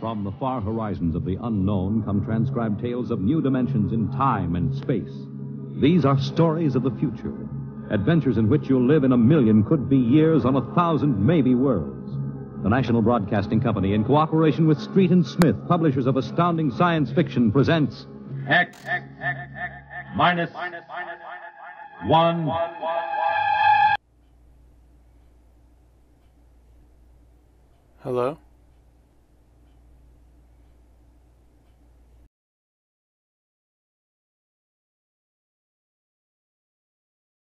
From the far horizons of the unknown come transcribed tales of new dimensions in time and space. These are stories of the future, adventures in which you'll live in a million could be years on a thousand maybe worlds. The National Broadcasting Company, in cooperation with Street and Smith, publishers of astounding science fiction, presents X, minus, one. Hello?